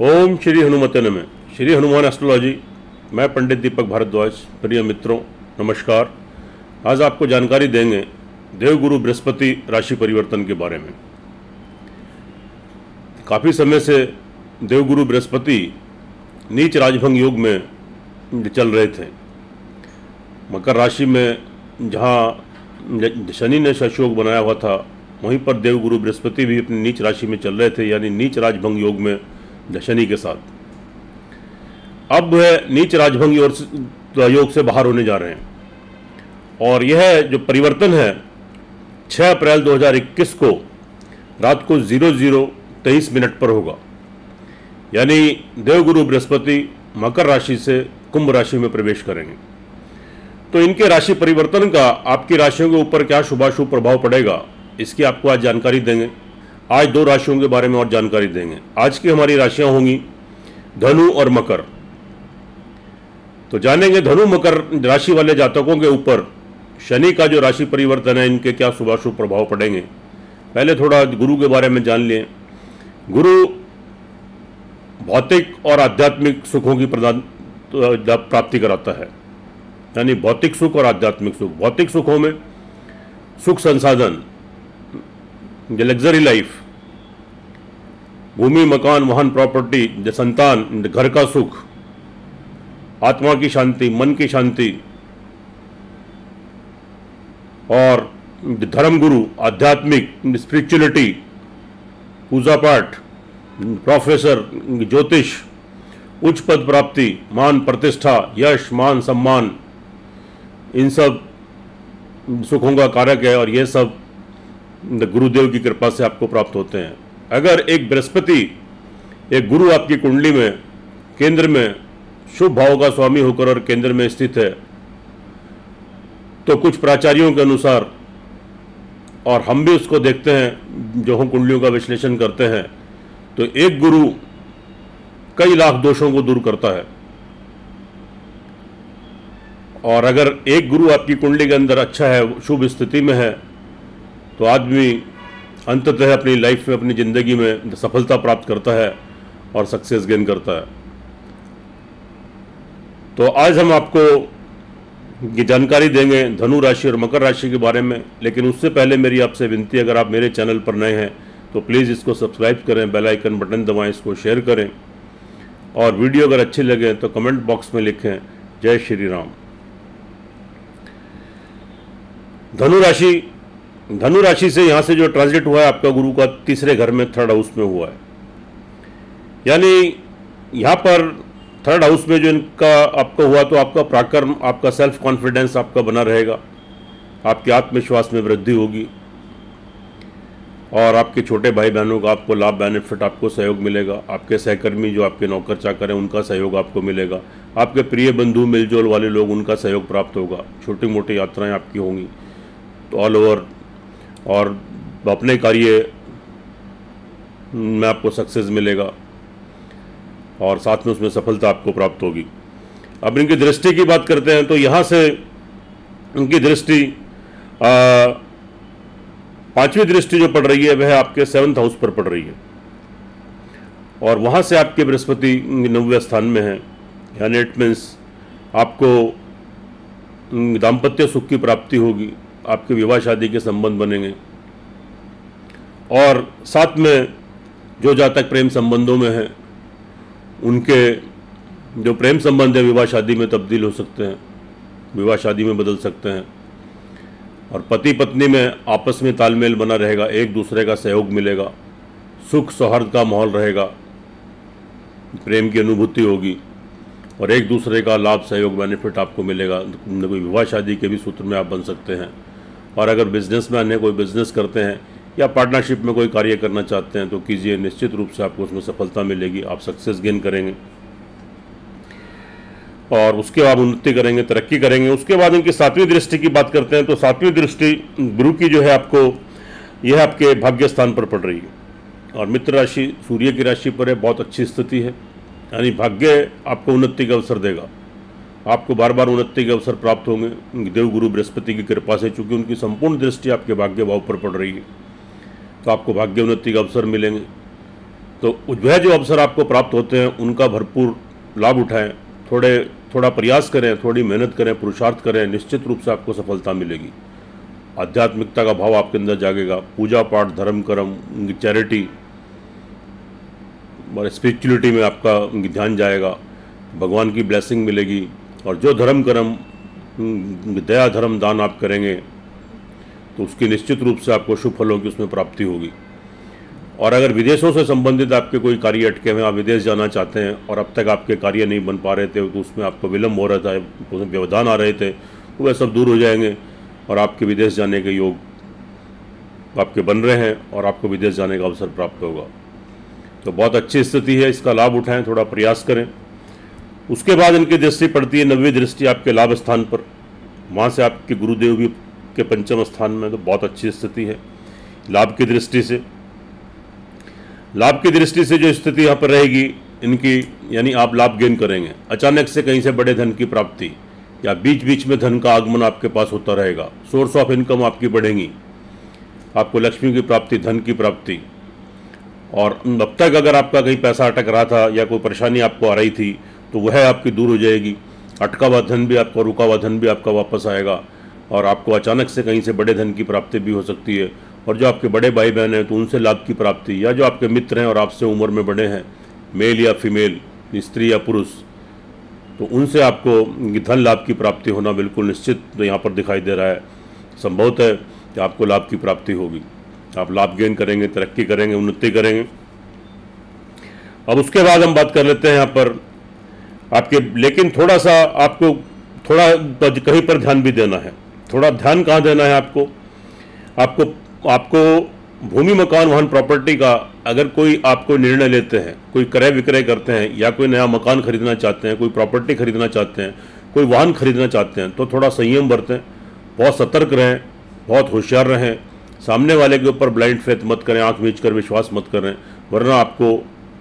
ओम श्री हनुमते नमः। श्री हनुमान एस्ट्रोलॉजी मैं पंडित दीपक भारद्वाज, प्रिय मित्रों, नमस्कार। आज आपको जानकारी देंगे देवगुरु बृहस्पति राशि परिवर्तन के बारे में। काफ़ी समय से देवगुरु बृहस्पति नीच राजभंग योग में चल रहे थे। मकर राशि में जहाँ शनि ने शशयोग बनाया हुआ था, वहीं पर देवगुरु बृहस्पति भी अपनी नीच राशि में चल रहे थे, यानी नीच राजभंग योग में शनि के साथ। अब वह नीच राजभंग योग से बाहर होने जा रहे हैं। और यह जो परिवर्तन है 6 अप्रैल 2021 को रात को ज़ीरो ज़ीरो तेईस मिनट पर होगा। यानी देवगुरु बृहस्पति मकर राशि से कुंभ राशि में प्रवेश करेंगे। तो इनके राशि परिवर्तन का आपकी राशियों के ऊपर क्या शुभाशुभ प्रभाव पड़ेगा, इसकी आपको आज जानकारी देंगे। आज दो राशियों के बारे में और जानकारी देंगे। आज की हमारी राशियाँ होंगी धनु और मकर। तो जानेंगे धनु, मकर राशि वाले जातकों के ऊपर शनि का जो राशि परिवर्तन है, इनके क्या शुभाशुभ प्रभाव पड़ेंगे। पहले थोड़ा गुरु के बारे में जान लिए गुरु भौतिक और आध्यात्मिक सुखों की प्रदान प्राप्ति कराता है। यानी भौतिक सुख और आध्यात्मिक सुख। भौतिक सुखों में सुख संसाधन। लग्जरी लाइफ भूमि, मकान, वाहन प्रॉपर्टी द संतान द घर का सुख, आत्मा की शांति, मन की शांति, और धर्म गुरु, आध्यात्मिक स्पिरिचुअलिटी पूजा पाठ प्रोफेसर ज्योतिष, उच्च पद प्राप्ति, मान प्रतिष्ठा, यश, मान, सम्मान, इन सब सुखों का कारक है और ये सब गुरुदेव की कृपा से आपको प्राप्त होते हैं। अगर एक बृहस्पति, एक गुरु आपकी कुंडली में, केंद्र में शुभ भाव का स्वामी होकर और केंद्र में स्थित है तो कुछ प्राचार्यों के अनुसार, और हम भी उसको देखते हैं, जो हम कुंडलियों का विश्लेषण करते हैं तो एक गुरु कई लाख दोषों को दूर करता है। और अगर एक गुरु आपकी कुंडली के अंदर अच्छा है, शुभ स्थिति में है तो आदमी अंततः अपनी लाइफ में, अपनी ज़िंदगी में सफलता प्राप्त करता है और सक्सेस गेन करता है। तो आज हम आपको ये जानकारी देंगे धनु राशि और मकर राशि के बारे में, लेकिन उससे पहले मेरी आपसे विनती अगर आप मेरे चैनल पर नए हैं तो प्लीज़ इसको सब्सक्राइब करें बेल आइकन बटन दबाएँ, इसको शेयर करें। और वीडियो अगर अच्छी लगे तो कमेंट बॉक्स में लिखें, जय श्री राम। धनु राशि धनु राशि से यहाँ से जो ट्रांजिट हुआ है, आपका गुरु का तीसरे घर में थर्ड हाउस में हुआ है। यानी यहाँ पर थर्ड हाउस में जो इनका आपका हुआ तो आपका प्राकर्म, आपका सेल्फ कॉन्फिडेंस आपका बना रहेगा। आपके आत्मविश्वास में वृद्धि होगी। और आपके छोटे भाई बहनों का आपको लाभ बेनिफिट आपको सहयोग मिलेगा। आपके सहकर्मी जो आपके नौकर चाकर हैं, उनका सहयोग आपको मिलेगा। आपके प्रिय बंधु, मिलजोल वाले लोग, उनका सहयोग प्राप्त होगा। छोटी मोटी यात्राएँ आपकी होंगी। तो ऑल ओवर और अपने कार्य में आपको सक्सेस मिलेगा और साथ में उसमें सफलता आपको प्राप्त होगी। अब इनकी दृष्टि की बात करते हैं तो यहाँ से उनकी दृष्टि पांचवी दृष्टि जो पड़ रही है वह आपके सेवन्थ हाउस पर पड़ रही है। और वहाँ से आपके बृहस्पति नव्य स्थान में है। यानी इट मीन्स आपको दाम्पत्य सुख की प्राप्ति होगी। आपके विवाह शादी के संबंध बनेंगे। और साथ में जो जातक प्रेम संबंधों में हैं, उनके जो प्रेम संबंध है, विवाह शादी में तब्दील हो सकते हैं, विवाह शादी में बदल सकते हैं। और पति पत्नी में आपस में तालमेल बना रहेगा, एक दूसरे का सहयोग मिलेगा, सुख सौहार्द का माहौल रहेगा, प्रेम की अनुभूति होगी, और एक दूसरे का लाभ, सहयोग बेनिफिट आपको मिलेगा। विवाह शादी के भी सूत्र में आप बन सकते हैं। और अगर बिज़नेस मैन है, कोई बिज़नेस करते हैं, या पार्टनरशिप में कोई कार्य करना चाहते हैं तो कीजिए, निश्चित रूप से आपको उसमें सफलता मिलेगी, आप सक्सेस गेन करेंगे। और उसके बाद उन्नति करेंगे, तरक्की करेंगे। उसके बाद इनकी सातवीं दृष्टि की बात करते हैं तो सातवीं दृष्टि, गुरु की जो है आपको, यह आपके भाग्य स्थान पर पड़ रही है। और मित्र राशि, सूर्य की राशि पर है, बहुत अच्छी स्थिति है, यानी भाग्य आपको उन्नति का अवसर देगा। आपको बार बार उन्नति के अवसर प्राप्त होंगे। देवगुरु बृहस्पति की कृपा से चूँकि उनकी संपूर्ण दृष्टि आपके भाग्य भाव पर पड़ रही है तो आपको भाग्य उन्नति का अवसर मिलेंगे। तो वह जो अवसर आपको प्राप्त होते हैं, उनका भरपूर लाभ उठाएँ। थोड़े, थोड़ा प्रयास करें, थोड़ी मेहनत करें, पुरुषार्थ करें, निश्चित रूप से आपको सफलता मिलेगी। आध्यात्मिकता का भाव आपके अंदर जागेगा। पूजा पाठ, धर्म कर्म चैरिटी और स्पिरिचुअलिटी में आपका ध्यान जाएगा। भगवान की ब्लेसिंग मिलेगी। और जो धर्म कर्म दया धर्म दान आप करेंगे तो उसकी निश्चित रूप से आपको शुभ फलों की उसमें प्राप्ति होगी। और अगर विदेशों से संबंधित आपके कोई कार्य अटके हुए आप विदेश जाना चाहते हैं, और अब तक आपके कार्य नहीं बन पा रहे थे तो उसमें आपको विलम्ब हो रहा था, उसमें व्यवधान आ रहे थे तो वह सब दूर हो जाएँगे, और आपके विदेश जाने के योग आपके बन रहे हैं, और आपको विदेश जाने का अवसर प्राप्त होगा। तो बहुत अच्छी स्थिति है, इसका लाभ उठाएँ, थोड़ा प्रयास करें। उसके बाद इनकी दृष्टि पड़ती है नवी दृष्टि आपके लाभ स्थान पर। वहाँ से आपके गुरुदेव भी के पंचम स्थान में तो बहुत अच्छी स्थिति है। लाभ की दृष्टि से। लाभ की दृष्टि से जो स्थिति यहाँ पर रहेगी, इनकी, यानी आप लाभ गेन करेंगे। अचानक से कहीं से बड़े धन की प्राप्ति, या बीच बीच में धन का आगमन आपके पास होता रहेगा। सोर्स ऑफ़ इनकम आपकी बढ़ेंगी। आपको लक्ष्मी की प्राप्ति, धन की प्राप्ति। और अब तक अगर आपका कहीं पैसा अटक रहा था, या कोई परेशानी आपको आ रही थी तो वह आपकी दूर हो जाएगी। अटका हुआ धन भी आपका रुका हुआ धन भी आपका वापस आएगा। और आपको अचानक से कहीं से बड़े धन की प्राप्ति भी हो सकती है। और जो आपके बड़े भाई बहन हैं तो उनसे लाभ की प्राप्ति, या जो आपके मित्र हैं और आपसे उम्र में बड़े हैं, मेल या फीमेल, स्त्री या पुरुष तो उनसे आपको धन लाभ की प्राप्ति होना बिल्कुल निश्चित तो यहाँ पर दिखाई दे रहा है। संभवत है कि आपको लाभ की प्राप्ति होगी। आप लाभ गेन करेंगे, तरक्की करेंगे, उन्नति करेंगे। अब उसके बाद हम बात कर लेते हैं यहाँ पर आपके, लेकिन थोड़ा सा आपको थोड़ा कहीं पर ध्यान भी देना है। थोड़ा ध्यान कहाँ देना है आपको? आपको आपको भूमि, मकान, वाहन प्रॉपर्टी का अगर कोई आपको निर्णय लेते हैं, कोई क्रय विक्रय करते हैं या कोई नया मकान खरीदना चाहते हैं, कोई प्रॉपर्टी खरीदना चाहते हैं, कोई वाहन खरीदना चाहते हैं तो थोड़ा संयम बरतें, बहुत सतर्क रहें, बहुत होशियार रहें, सामने वाले के ऊपर ब्लाइंड फेथ मत करें, आँख मीच कर, विश्वास मत करें, वरना आपको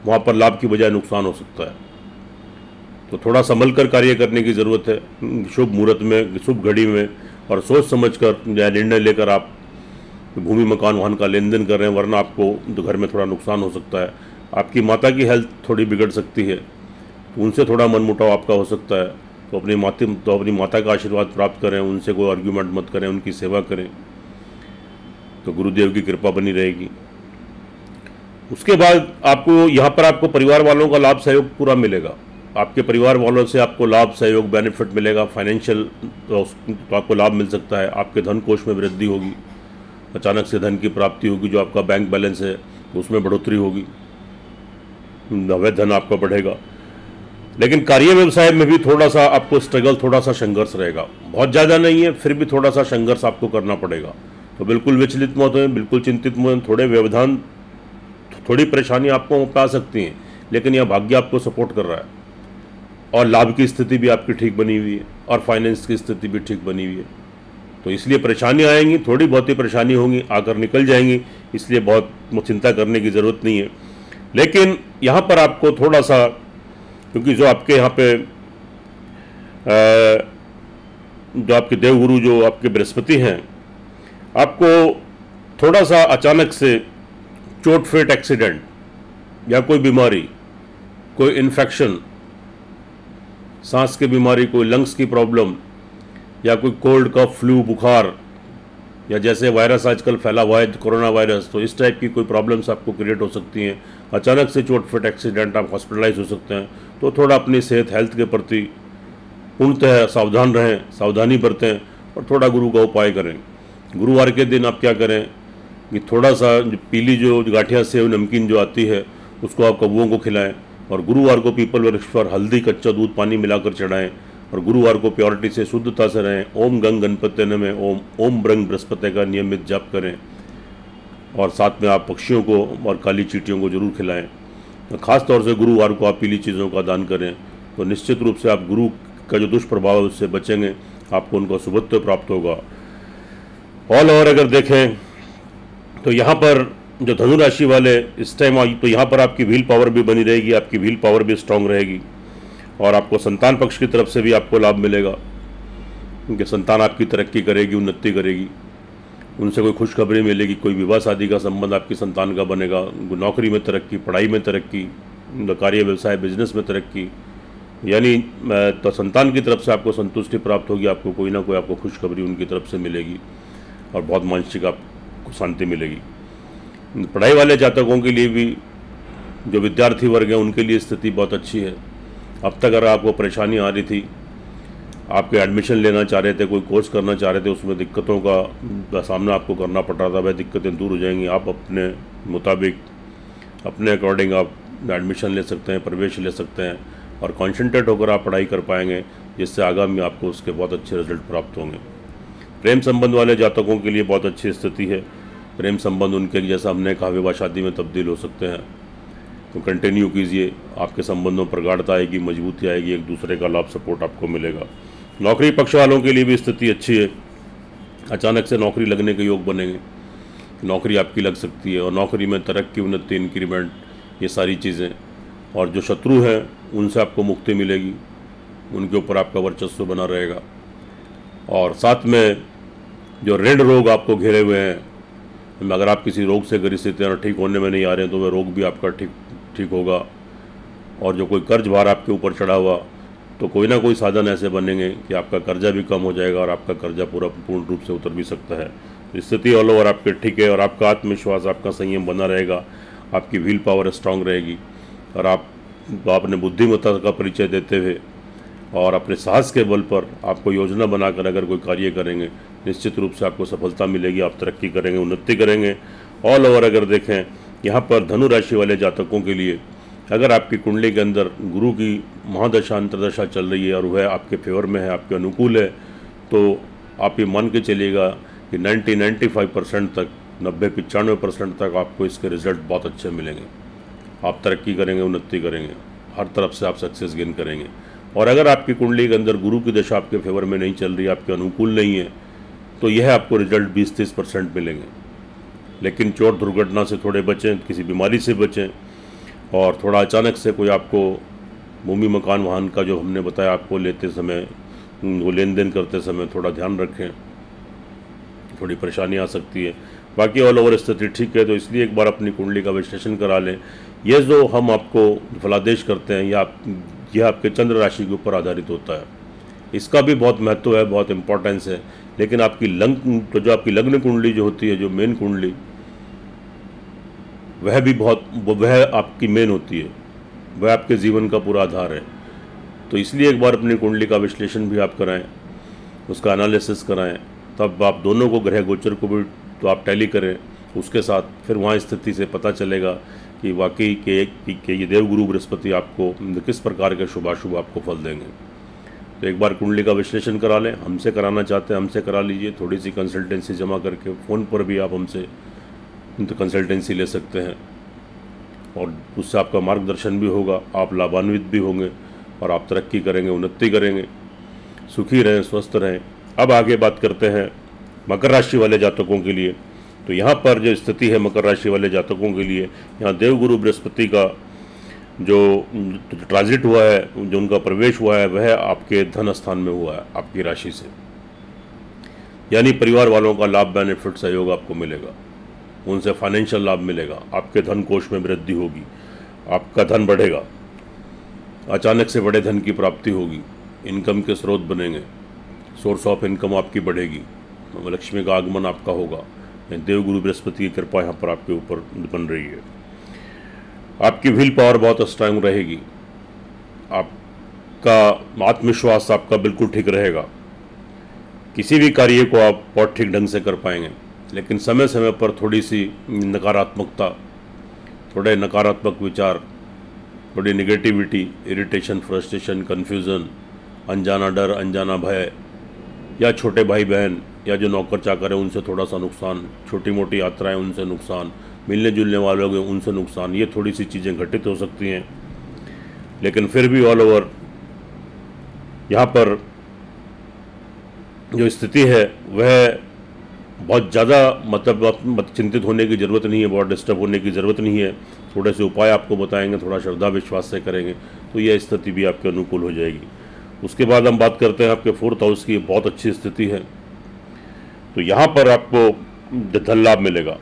वहाँ पर लाभ की बजाय नुकसान हो सकता है। तो थोड़ा संभल कर कार्य करने की ज़रूरत है। शुभ मुहूर्त में, शुभ घड़ी में और सोच समझ कर निर्णय लेकर आप भूमि, मकान, वाहन का लेन देन कर रहे हैं, वरना आपको तो घर में थोड़ा नुकसान हो सकता है। आपकी माता की हेल्थ थोड़ी बिगड़ सकती है तो उनसे थोड़ा मन मुटाव आपका हो सकता है। तो अपनी माते तो अपनी माता का आशीर्वाद प्राप्त करें, उनसे कोई आर्ग्यूमेंट मत करें, उनकी सेवा करें। तो गुरुदेव की कृपा बनी रहेगी। उसके बाद आपको, यहाँ पर आपको परिवार वालों का लाभ सहयोग पूरा मिलेगा। आपके परिवार वालों से आपको लाभ सहयोग बेनिफिट मिलेगा फाइनेंशियल तो, तो आपको लाभ मिल सकता है। आपके धन कोष में वृद्धि होगी अचानक से धन की प्राप्ति होगी जो आपका बैंक बैलेंस है उसमें बढ़ोतरी होगी। अवैध धन आपका बढ़ेगा। लेकिन कार्य व्यवसाय में भी थोड़ा सा आपको स्ट्रगल थोड़ा सा संघर्ष रहेगा। बहुत ज़्यादा नहीं है फिर भी थोड़ा सा संघर्ष आपको करना पड़ेगा। तो बिल्कुल विचलित मत हो बिल्कुल चिंतित मत थोड़े व्यवधान थोड़ी परेशानी आपको आ सकती हैं लेकिन यह भाग्य आपको सपोर्ट कर रहा है। और लाभ की स्थिति भी आपकी ठीक बनी हुई है, और फाइनेंस की स्थिति भी ठीक बनी हुई है। तो इसलिए परेशानी आएँगी, थोड़ी बहुत ही परेशानी होंगी, आकर निकल जाएँगी, इसलिए बहुत चिंता करने की ज़रूरत नहीं है। लेकिन यहाँ पर आपको थोड़ा सा, क्योंकि जो आपके यहाँ पे जो आपके देवगुरु, जो आपके बृहस्पति हैं, आपको थोड़ा सा अचानक से चोट फेट एक्सीडेंट या कोई बीमारी, कोई इन्फेक्शन सांस की बीमारी, कोई लंग्स की प्रॉब्लम या कोई कोल्ड कफ फ्लू बुखार, या जैसे वायरस आजकल फैला हुआ है कोरोना वायरस तो इस टाइप की कोई प्रॉब्लम्स आपको क्रिएट हो सकती हैं। अचानक से चोट फिट एक्सीडेंट आप हॉस्पिटलाइज हो सकते हैं। तो थोड़ा अपनी सेहत हेल्थ के प्रति पूर्णतः सावधान रहें, सावधानी बरतें, और थोड़ा गुरु का उपाय करें। गुरुवार के दिन आप क्या करें कि थोड़ा सा पीली जो गाठिया सेव नमकीन जो आती है, उसको आप कौओं को खिलाएँ। और गुरुवार को पीपल वृक्ष पर हल्दी, कच्चा दूध, पानी मिलाकर चढ़ाएँ और गुरुवार को प्योरिटी से शुद्धता से रहें। ओम गंग गणपत्य में ओम ओम ब्रंग बृहस्पति का नियमित जप करें और साथ में आप पक्षियों को और काली चीटियों को ज़रूर खिलाएँ। ख़ास तौर से गुरुवार को आप पीली चीज़ों का दान करें तो निश्चित रूप से आप गुरु का जो दुष्प्रभाव है उससे बचेंगे, आपको उनका शुभत्व प्राप्त होगा। ऑल ओवर अगर देखें तो यहाँ पर जो धनु राशि वाले इस टाइम तो यहाँ पर आपकी व्हील पावर भी बनी रहेगी, आपकी व्हील पावर भी स्ट्रांग रहेगी। और आपको संतान पक्ष की तरफ़ से भी आपको लाभ मिलेगा। क्योंकि संतान आपकी तरक्की करेगी, उन्नति करेगी। उनसे कोई खुशखबरी मिलेगी, कोई विवाह शादी का संबंध आपकी संतान का बनेगा। नौकरी में तरक्की, पढ़ाई में तरक्की, कार्य, व्यवसाय बिज़नेस में तरक्की। यानी तो संतान की तरफ़ से आपको संतुष्टि प्राप्त होगी, आपको कोई ना कोई आपको खुशखबरी उनकी तरफ़ से मिलेगी। और बहुत मानसिक आपको शांति मिलेगी। पढ़ाई वाले जातकों के लिए भी जो विद्यार्थी वर्ग हैं, उनके लिए स्थिति बहुत अच्छी है। अब तक अगर आपको परेशानी आ रही थी, आपके एडमिशन लेना चाह रहे थे, कोई कोर्स करना चाह रहे थे, उसमें दिक्कतों का सामना आपको करना पड़ रहा था, वह दिक्कतें दूर हो जाएँगी। आप अपने मुताबिक, अपने अकॉर्डिंग आप एडमिशन ले सकते हैं, प्रवेश ले सकते हैं और कॉन्सेंट्रेट होकर आप पढ़ाई कर पाएँगे, जिससे आगामी आपको उसके बहुत अच्छे रिज़ल्ट प्राप्त होंगे। प्रेम संबंध वाले जातकों के लिए बहुत अच्छी स्थिति है। प्रेम संबंध उनके जैसा हमने कहा, विवाह शादी में तब्दील हो सकते हैं। तो कंटिन्यू कीजिए, आपके संबंधों पर गाढ़ता आएगी, मजबूती आएगी, एक दूसरे का लाभ सपोर्ट आपको मिलेगा। नौकरी पक्ष वालों के लिए भी स्थिति अच्छी है। अचानक से नौकरी लगने के योग बनेंगे। नौकरी आपकी लग सकती है और नौकरी में तरक्की, उन्नति इंक्रीमेंट ये सारी चीज़ें। और जो शत्रु हैं, उनसे आपको मुक्ति मिलेगी। उनके ऊपर आपका वर्चस्व बना रहेगा। और साथ में जो ऋण रोग आपको घेरे हुए हैं अगर आप किसी रोग से ग्रसित हैं और ठीक होने में नहीं आ रहे हैं तो वह रोग भी आपका ठीक ठीक होगा। और जो कोई कर्ज भार आपके ऊपर चढ़ा हुआ तो कोई ना कोई साधन ऐसे बनेंगे कि आपका कर्जा भी कम हो जाएगा और आपका कर्जा पूरा पूर्ण रूप से उतर भी सकता है। तो स्थिति ऑल ओवर आपके ठीक है और आपका आत्मविश्वास, आपका संयम बना रहेगा, आपकी व्हील पावर स्ट्रांग रहेगी। और आप अपने बुद्धिमत्ता का परिचय देते हुए और अपने साहस के बल पर आपको योजना बनाकर अगर कोई कार्य करेंगे, निश्चित रूप से आपको सफलता मिलेगी, आप तरक्की करेंगे, उन्नति करेंगे। ऑल ओवर अगर देखें, यहाँ पर धनु राशि वाले जातकों के लिए, अगर आपकी कुंडली के अंदर गुरु की महादशा, अंतरदशा चल रही है और वह आपके फेवर में है, आपके अनुकूल है तो आप ये मान के चलिएगा कि 90 95 परसेंट तक, नब्बे, पचानवे परसेंट तक आपको इसके रिज़ल्ट बहुत अच्छे मिलेंगे। आप तरक्की करेंगे, उन्नति करेंगे, हर तरफ़ से आप सक्सेस गेन करेंगे। और अगर आपकी कुंडली के अंदर गुरु की दशा आपके फेवर में नहीं चल रही, आपके अनुकूल नहीं है तो यह आपको रिज़ल्ट बीस तीस परसेंट मिलेंगे। लेकिन चोट दुर्घटना से थोड़े बचें, किसी बीमारी से बचें और थोड़ा अचानक से कोई आपको भूमि मकान वाहन का जो हमने बताया आपको लेते समय, वो लेन देन करते समय थोड़ा ध्यान रखें, थोड़ी परेशानी आ सकती है। बाकी ऑल ओवर स्थिति ठीक है तो इसलिए एक बार अपनी कुंडली का विश्लेषण करा लें। ये जो हम आपको फलादेश करते हैं, या यह आपके चंद्र राशि के ऊपर आधारित होता है। इसका भी बहुत महत्व है, बहुत इंपॉर्टेंस है। लेकिन आपकी लंग तो जो आपकी लग्न कुंडली जो होती है, जो मेन कुंडली, वह भी बहुत, वह आपकी मेन होती है। वह आपके जीवन का पूरा आधार है। तो इसलिए एक बार अपनी कुंडली का विश्लेषण भी आप कराएँ, उसका एनालिसिस कराएँ, तब आप दोनों को ग्रह गोचर को भी तो आप टैली करें, उसके साथ फिर वहाँ स्थिति से पता चलेगा कि वाकई के, के ये देवगुरु बृहस्पति आपको किस प्रकार के शुभाशुभ आपको फल देंगे? तो एक बार कुंडली का विश्लेषण करा लें। हमसे कराना चाहते हैं हमसे करा लीजिए। थोड़ी सी कंसल्टेंसी जमा करके फ़ोन पर भी आप हमसे तो कंसल्टेंसी ले सकते हैं। और उससे आपका मार्गदर्शन भी होगा आप लाभान्वित भी होंगे और आप तरक्की करेंगे उन्नति करेंगे। सुखी रहें स्वस्थ रहें। अब आगे बात करते हैं मकर राशि वाले जातकों के लिए। तो यहाँ पर जो स्थिति है मकर राशि वाले जातकों के लिए, यहाँ देवगुरु बृहस्पति का जो ट्रांजिट हुआ है, जो उनका प्रवेश हुआ है, वह आपके धन स्थान में हुआ है, आपकी राशि से। यानी परिवार वालों का लाभ बेनिफिट सहयोग आपको मिलेगा। उनसे फाइनेंशियल लाभ मिलेगा। आपके धन कोष में वृद्धि होगी। आपका धन बढ़ेगा। अचानक से बड़े धन की प्राप्ति होगी। इनकम के स्रोत बनेंगे। सोर्स ऑफ़ इनकम आपकी बढ़ेगी। लक्ष्मी का आगमन आपका होगा। देवगुरु बृहस्पति की कृपा यहाँ पर आपके ऊपर बन रही है। आपकी विल पावर बहुत स्ट्रांग रहेगी। आपका आत्मविश्वास आपका बिल्कुल ठीक रहेगा। किसी भी कार्य को आप बहुत ठीक ढंग से कर पाएँगे, लेकिन समय समय पर थोड़ी सी नकारात्मकता, थोड़े नकारात्मक विचार, थोड़ी निगेटिविटी इरिटेशन फ्रस्ट्रेशन कन्फ्यूज़न अनजाना डर, अनजाना भय या छोटे भाई बहन या जो नौकर चाकर हैं, उनसे थोड़ा सा नुकसान छोटी मोटी यात्राएँ उनसे नुकसान मिलने जुलने वालों के उनसे नुकसान, ये थोड़ी सी चीज़ें घटित हो सकती हैं। लेकिन फिर भी ऑल ओवर यहाँ पर जो स्थिति है, वह बहुत ज़्यादा मतलब मत चिंतित होने की ज़रूरत नहीं है, बहुत डिस्टर्ब होने की ज़रूरत नहीं है। थोड़े से उपाय आपको बताएँगे, थोड़ा श्रद्धा विश्वास से करेंगे तो यह स्थिति भी आपके अनुकूल हो जाएगी। उसके बाद हम बात करते हैं आपके फोर्थ हाउस की बहुत अच्छी स्थिति है। तो यहाँ पर आपको धन लाभ मिलेगा।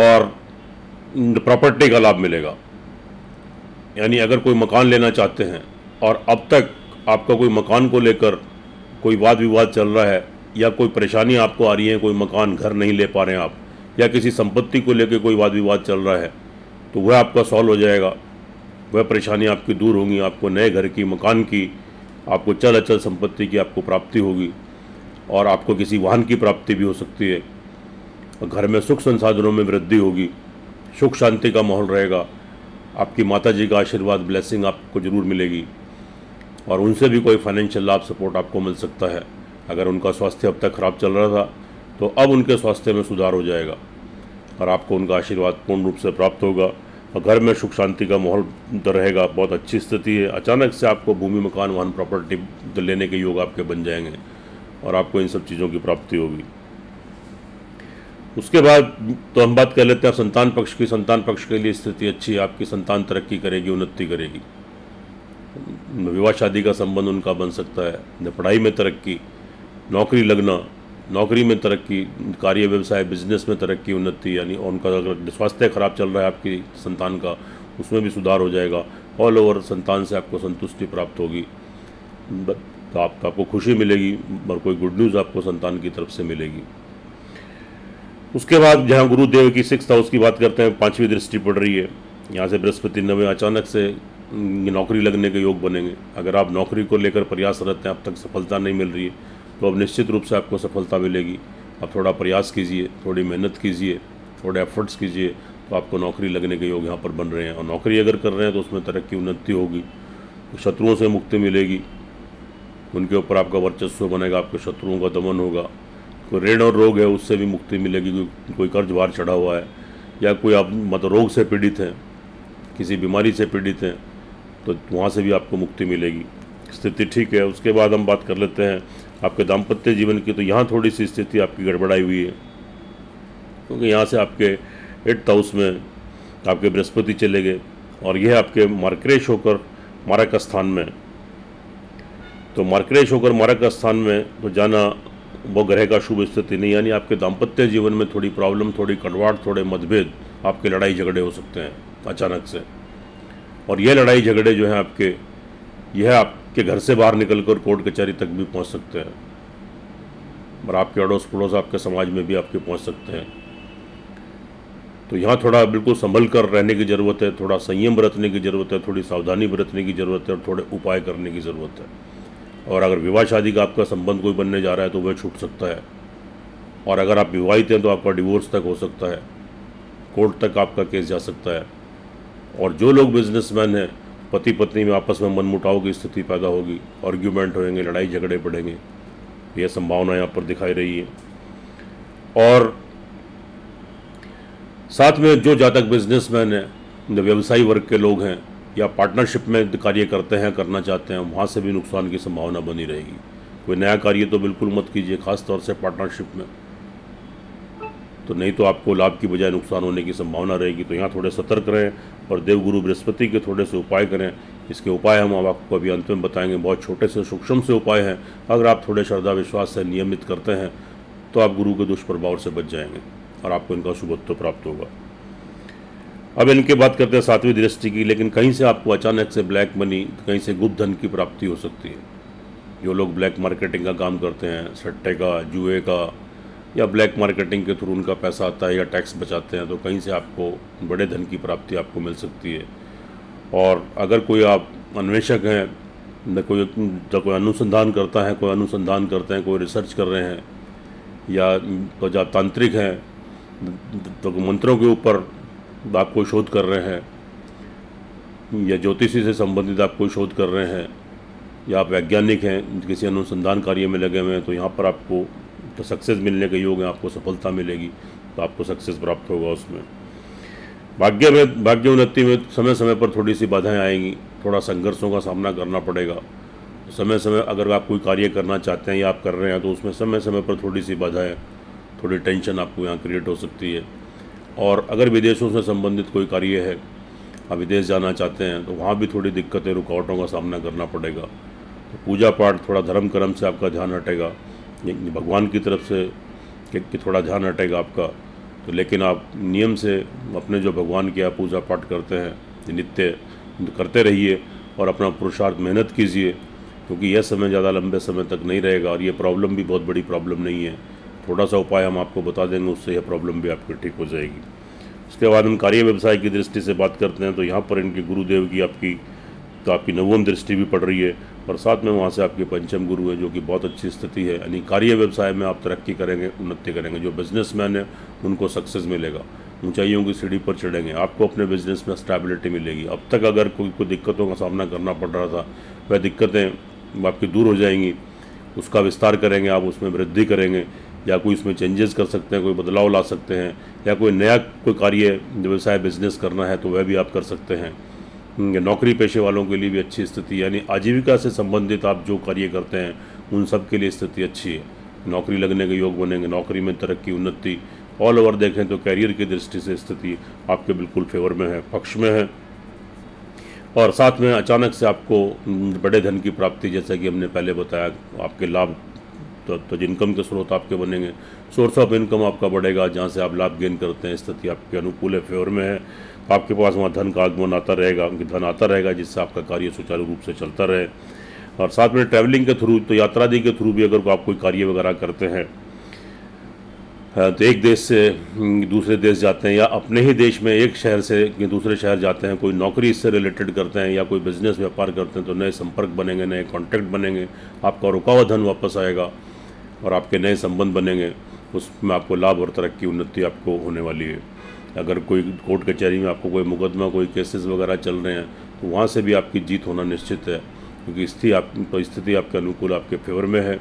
और प्रॉपर्टी का लाभ मिलेगा। यानी अगर कोई मकान लेना चाहते हैं, और अब तक आपका कोई मकान को लेकर कोई वाद विवाद चल रहा है, या कोई परेशानी आपको आ रही है, कोई मकान घर नहीं ले पा रहे हैं आप, या किसी संपत्ति को लेकर कोई वाद विवाद चल रहा है तो वह आपका सॉल्व हो जाएगा। वह परेशानी आपकी दूर होंगी, आपको नए घर की, मकान की, आपको चल अचल संपत्ति की आपको प्राप्ति होगी और आपको किसी वाहन की प्राप्ति भी हो सकती है। घर में सुख संसाधनों में वृद्धि होगी, सुख शांति का माहौल रहेगा। आपकी माता जी का आशीर्वाद ब्लेसिंग आपको ज़रूर मिलेगी और उनसे भी कोई फाइनेंशियल लाभ सपोर्ट आपको मिल सकता है। अगर उनका स्वास्थ्य अब तक ख़राब चल रहा था तो अब उनके स्वास्थ्य में सुधार हो जाएगा और आपको उनका आशीर्वाद पूर्ण रूप से प्राप्त होगा। घर में सुख शांति का माहौल रहेगा, बहुत अच्छी स्थिति है। अचानक से आपको भूमि, मकान, वाहन प्रॉपर्टी लेने के योग आपके बन जाएँगे और आपको इन सब चीज़ों की प्राप्ति होगी। उसके बाद तो हम बात कर लेते हैं, संतान पक्ष की, संतान पक्ष के लिए स्थिति अच्छी है, आपकी संतान तरक्की करेगी, उन्नति करेगी। विवाह शादी का संबंध उनका बन सकता है पढ़ाई में तरक्की, नौकरी, लगना नौकरी में तरक्की कार्य व्यवसाय बिज़नेस में तरक्की उन्नति यानी उनका अगर स्वास्थ्य खराब चल रहा है आपकी संतान का उसमें भी सुधार हो जाएगा। ऑल ओवर संतान से आपको संतुष्टि प्राप्त होगी। तो आप, आपको खुशी मिलेगी और कोई गुड न्यूज़ आपको संतान की तरफ़ से मिलेगी। उसके बाद जहाँ गुरुदेव की सिक्स हाउस की बात करते हैं पाँचवीं दृष्टि पड़ रही है। यहाँ से बृहस्पति नवे अचानक से नौकरी लगने के योग बनेंगे। अगर आप नौकरी को लेकर प्रयासरत हैं अब तक सफलता नहीं मिल रही है। तो अब निश्चित रूप से आपको सफलता मिलेगी। आप थोड़ा प्रयास कीजिए, थोड़ी मेहनत कीजिए, थोड़े एफर्ट्स कीजिए तो आपको नौकरी लगने के योग यहाँ पर बन रहे हैं। और नौकरी अगर कर रहे हैं तो उसमें तरक्की उन्नति होगी तो शत्रुओं से मुक्ति मिलेगी। उनके ऊपर आपका वर्चस्व बनेगा, आपके शत्रुओं का दमन होगा। कोई ऋण और रोग है, उससे भी मुक्ति मिलेगी। कोई कर्ज भार चढ़ा हुआ है, या कोई आप मतलब रोग से पीड़ित हैं, किसी बीमारी से पीड़ित हैं तो वहाँ से भी आपको मुक्ति मिलेगी। स्थिति ठीक है, उसके बाद हम बात कर लेते हैं आपके दाम्पत्य जीवन की। तो यहाँ थोड़ी सी स्थिति आपकी गड़बड़ाई हुई है, क्योंकि यहाँ से आपके एट्थ हाउस में आपके बृहस्पति चले गए और यह आपके मार्क्रेश होकर मारक स्थान में। तो मार्क्रेश होकर मारक स्थान में तो जाना वो ग्रह का शुभ स्थिति नहीं, यानी आपके दाम्पत्य जीवन में थोड़ी प्रॉब्लम, थोड़ी कटवाट थोड़े मतभेद आपके लड़ाई झगड़े हो सकते हैं अचानक से। और यह लड़ाई झगड़े जो हैं आपके, यह आपके घर से बाहर निकलकर कोर्ट कचहरी तक भी पहुँच सकते हैं। और आपके अड़ोस पड़ोस आपके समाज में भी आपके पहुँच सकते हैं। तो यहाँ थोड़ा बिल्कुल संभल कर रहने की ज़रूरत है, थोड़ा संयम बरतने की ज़रूरत है, थोड़ी सावधानी बरतने की ज़रूरत है और थोड़े उपाय करने की ज़रूरत है। और अगर विवाह शादी का आपका संबंध कोई बनने जा रहा है तो वह छूट सकता है। और अगर आप विवाहित हैं तो आपका डिवोर्स तक हो सकता है, कोर्ट तक आपका केस जा सकता है। और जो लोग बिजनेसमैन हैं पति पत्नी में आपस में मनमुटाव की स्थिति पैदा होगी आर्ग्यूमेंट होंगे, लड़ाई झगड़े पड़ेंगे यह संभावना यहाँ पर दिखाई रही है। और साथ में जो जातक बिजनेसमैन हैं व्यवसायी वर्ग के लोग हैं, या पार्टनरशिप में कार्य करते हैं, करना चाहते हैं, वहाँ से भी नुकसान की संभावना बनी रहेगी। कोई नया कार्य तो बिल्कुल मत कीजिए, खासतौर से पार्टनरशिप में। तो नहीं तो आपको लाभ की बजाय नुकसान होने की संभावना रहेगी। तो यहाँ थोड़े सतर्क रहें और देवगुरु बृहस्पति के थोड़े से उपाय करें। इसके उपाय हम आपको अभी अंत में बताएँगे। बहुत छोटे से सूक्ष्म से उपाय हैं। अगर आप थोड़े श्रद्धा विश्वास से नियमित करते हैं तो आप गुरु के दुष्प्रभाव से बच जाएँगे और आपको इनका शुभत्व प्राप्त होगा। अब इनके बात करते हैं सातवीं दृष्टि की। लेकिन कहीं से आपको अचानक से ब्लैक मनी, कहीं से गुप्त धन की प्राप्ति हो सकती है। जो लोग ब्लैक मार्केटिंग का काम करते हैं, सट्टे का, जुए का या ब्लैक मार्केटिंग के थ्रू उनका पैसा आता है या टैक्स बचाते हैं तो कहीं से आपको बड़े धन की प्राप्ति आपको मिल सकती है। और अगर कोई आप अन्वेषक हैं, न कोई तो कोई अनुसंधान करता है, कोई अनुसंधान करते हैं, कोई रिसर्च कर रहे हैं, या तो जब तांत्रिक हैं तो मंत्रों के ऊपर आप कोई शोध कर रहे हैं, या ज्योतिषी से संबंधित आप कोई शोध कर रहे हैं, या आप वैज्ञानिक हैं, किसी अनुसंधान कार्य में लगे हुए हैं तो यहाँ पर आपको तो सक्सेस मिलने के योग है, आपको सफलता मिलेगी तो आपको सक्सेस प्राप्त होगा उसमें। भाग्य में, भाग्य उन्नति में समय समय पर थोड़ी सी बाधाएँ आएँगी, थोड़ा संघर्षों का सामना करना पड़ेगा। समय समय अगर आप कोई कार्य करना चाहते हैं या आप कर रहे हैं तो उसमें समय समय पर थोड़ी सी बाधाएँ, थोड़ी टेंशन आपको यहाँ क्रिएट हो सकती है। और अगर विदेशों से संबंधित कोई कार्य है, आप विदेश जाना चाहते हैं तो वहाँ भी थोड़ी दिक्कतें, रुकावटों का सामना करना पड़ेगा। तो पूजा पाठ, थोड़ा धर्म कर्म से आपका ध्यान हटेगा। भगवान की तरफ़ से कि, थोड़ा ध्यान हटेगा आपका। तो लेकिन आप नियम से अपने जो भगवान की आप पूजा पाठ करते हैं नित्य करते रहिए और अपना पुरुषार्थ मेहनत कीजिए क्योंकि यह समय ज़्यादा लंबे समय तक नहीं रहेगा और ये प्रॉब्लम भी बहुत बड़ी प्रॉब्लम नहीं है। थोड़ा सा उपाय हम आपको बता देंगे उससे यह प्रॉब्लम भी आपकी ठीक हो जाएगी। उसके बाद हम कार्य व्यवसाय की दृष्टि से बात करते हैं तो यहाँ पर इनके गुरुदेव की आपकी तो आपकी नवम दृष्टि भी पड़ रही है, और साथ में वहाँ से आपके पंचम गुरु हैं, जो कि बहुत अच्छी स्थिति है। यानी कार्य व्यवसाय में आप तरक्की करेंगे, उन्नति करेंगे। जो बिजनेसमैन है, उनको सक्सेस मिलेगा। ऊंचाइयों की सीढ़ी पर चढ़ेंगे। आपको अपने बिज़नेस में स्टेबिलिटी मिलेगी। अब तक अगर कोई कोई दिक्कतों का सामना करना पड़ रहा था, वह दिक्कतें आपकी दूर हो जाएँगी। उसका विस्तार करेंगे आप, उसमें वृद्धि करेंगे, या कोई उसमें चेंजेस कर सकते हैं, कोई बदलाव ला सकते हैं, या कोई नया कोई कार्य, व्यवसाय बिज़नेस करना है तो वह भी आप कर सकते हैं। नौकरी पेशे वालों के लिए भी अच्छी स्थिति यानी आजीविका से संबंधित आप जो कार्य करते हैं, उन सब के लिए स्थिति अच्छी है। नौकरी लगने के योग बनेंगे, नौकरी में तरक्की, उन्नति ऑल ओवर देखें तो कैरियर की दृष्टि से स्थिति आपके बिल्कुल फेवर में है, पक्ष में है। और साथ में अचानक से आपको बड़े धन की प्राप्ति, जैसा कि हमने पहले बताया, आपके लाभ तो, तो इनकम के स्रोत आपके बनेंगे। सोर्स ऑफ़ इनकम आपका बढ़ेगा जहाँ से आप लाभ गेन करते हैं स्थिति आपके अनुकूल है फेवर में है। तो आपके पास वहाँ धन का आगमन आता रहेगा धन आता रहेगा जिससे आपका कार्य सुचारू रूप से चलता रहे। और साथ में ट्रैवलिंग के थ्रू तो यात्रादि के थ्रू भी अगर आप कोई कार्य वगैरह करते हैं तो एक देश से दूसरे देश जाते हैं या अपने ही देश में एक शहर से दूसरे शहर जाते हैं कोई नौकरी इससे रिलेटेड करते हैं या कोई बिज़नेस व्यापार करते हैं तो नए संपर्क बनेंगे नए कॉन्टैक्ट बनेंगे आपका रुका हुआ धन वापस आएगा। और आपके नए संबंध बनेंगे, उसमें आपको लाभ और तरक्की उन्नति आपको होने वाली है। अगर कोई कोर्ट कचहरी में आपको कोई मुकदमा, कोई केसेस वगैरह चल रहे हैं तो वहाँ से भी आपकी जीत होना निश्चित है, क्योंकि स्थिति आप, परिस्थिति आपके अनुकूल आपके फेवर में है।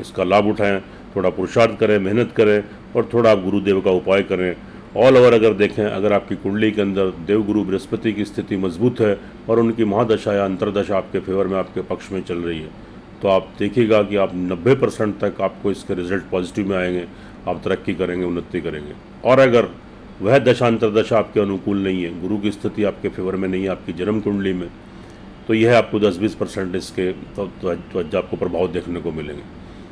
इसका लाभ उठाएँ, थोड़ा पुरुषार्थ करें, मेहनत करें और थोड़ा आप गुरुदेव का उपाय करें। ऑल ओवर अगर देखें, अगर आपकी कुंडली के अंदर देवगुरु बृहस्पति की स्थिति मज़बूत है और उनकी महादशा या अंतरदशा आपके फेवर में, आपके पक्ष में चल रही है तो आप देखिएगा कि आप 90 परसेंट तक आपको इसके रिज़ल्ट पॉजिटिव में आएँगे। आप तरक्की करेंगे उन्नति करेंगे। और अगर वह दशांतर दशा आपके अनुकूल नहीं है गुरु की स्थिति आपके फेवर में नहीं है आपकी जन्म कुंडली में तो यह आपको 10-20 परसेंट इसके तो, तो, तो आपको प्रभाव देखने को मिलेंगे।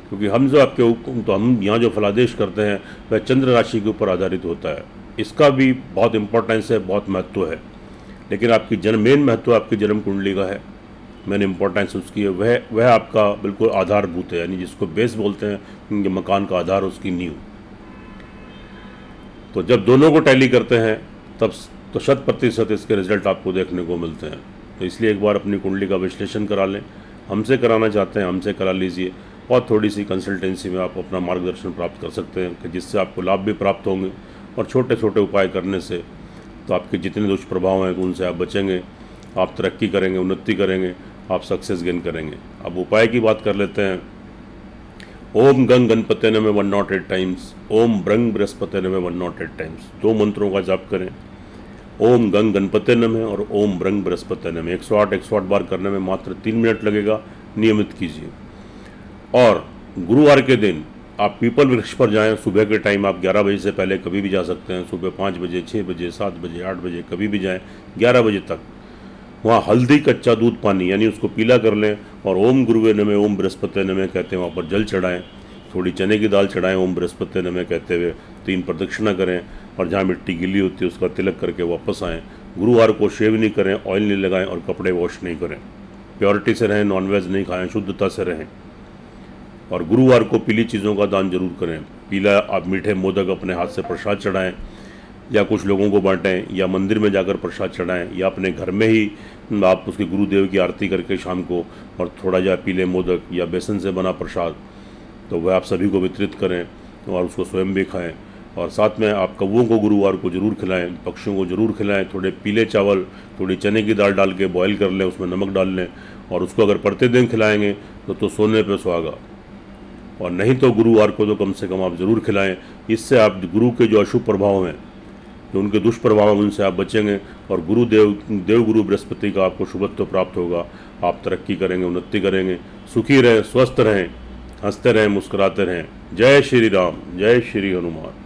क्योंकि हम जो आपके तो हम यहाँ जो फलादेश करते हैं वह चंद्र राशि के ऊपर आधारित होता है। इसका भी बहुत इंपॉर्टेंस है बहुत महत्व है। लेकिन आपकी जन्म मेन महत्व आपकी जन्म कुंडली का है। मेन इंपॉर्टेंस उसकी है। वह वह आपका बिल्कुल आधारभूत है, यानी जिसको बेस बोलते हैं कि मकान का आधार उसकी नींव। तो जब दोनों को टैली करते हैं, तब तो शत प्रतिशत इसके रिज़ल्ट आपको देखने को मिलते हैं। तो इसलिए एक बार अपनी कुंडली का विश्लेषण करा लें। हमसे कराना चाहते हैं, हमसे करा लीजिए। और थोड़ी सी कंसल्टेंसी में आप अपना मार्गदर्शन प्राप्त कर सकते हैं, कि जिससे आपको लाभ भी प्राप्त होंगे। और छोटे छोटे उपाय करने से तो आपके जितने दुष्प्रभाव हैं, उनसे आप बचेंगे। आप तरक्की करेंगे, उन्नति करेंगे। आप सक्सेस गेन करेंगे। अब उपाय की बात कर लेते हैं। ओम गंग गणपति नमे वन नॉट एट टाइम्स। ओम ब्रंग बृहस्पति नमे वन नॉट एट टाइम्स। दो मंत्रों का जाप करें। ओम गंग गणपति न में और ओम ब्रंग बृहस्पति नमे। एक सौ आठ, एक सौ आठ बार करने में मात्र तीन मिनट लगेगा। नियमित कीजिए। और गुरुवार के दिन आप पीपल वृक्ष पर जाएँ। सुबह के टाइम आप 11 बजे से पहले कभी भी जा सकते हैं। सुबह पाँच बजे छः बजे, सात बजे, आठ बजे कभी भी जाएँ। 11 बजे तक। वहाँ हल्दी कच्चा दूध पानी, यानी उसको पीला कर लें और ओम गुरुवे नमे, ओम बृहस्पति नमे कहते हैं, वहाँ पर जल चढ़ाएँ, थोड़ी चने की दाल चढ़ाएँ, ओम बृहस्पति नमे कहते हुए तीन प्रदक्षिणा करें और जहाँ मिट्टी गिली होती है उसका तिलक करके वापस आएँ। गुरुवार को शेव नहीं करें, ऑयल नहीं लगाएँ और कपड़े वॉश नहीं करें। प्योरिटी से रहें, नॉनवेज नहीं खाएँ, शुद्धता से रहें। और गुरुवार को पीली चीज़ों का दान ज़रूर करें। पीला आप मीठे मोदक अपने हाथ से प्रसाद चढ़ाएँ या कुछ लोगों को बांटें या मंदिर में जाकर प्रसाद चढ़ाएँ या अपने घर में ही आप उसके गुरुदेव की आरती करके शाम को और थोड़ा जा पीले मोदक या बेसन से बना प्रसाद तो वह आप सभी को वितरित करें और उसको स्वयं भी खाएँ। और साथ में आप कौओं को गुरुवार को ज़रूर खिलाएँ पक्षियों को ज़रूर खिलाएँ थोड़े पीले चावल थोड़ी चने की दाल डाल के बॉयल कर लें उसमें नमक डाल लें और उसको अगर प्रति दिन खिलाएँगे तो, तो सोने पे सुहागा। और नहीं तो गुरुवार को तो कम से कम आप ज़रूर खिलाएँ। इससे आप गुरु के जो अशुभ प्रभाव हैं जो उनके दुष्प्रभाव उनसे आप बचेंगे और गुरुदेव देव गुरु बृहस्पति का आपको शुभत्व प्राप्त होगा। आप तरक्की करेंगे, उन्नति करेंगे। सुखी रहें, स्वस्थ रहें, हँसते रहें, मुस्कुराते रहें। जय श्री राम, जय श्री हनुमान।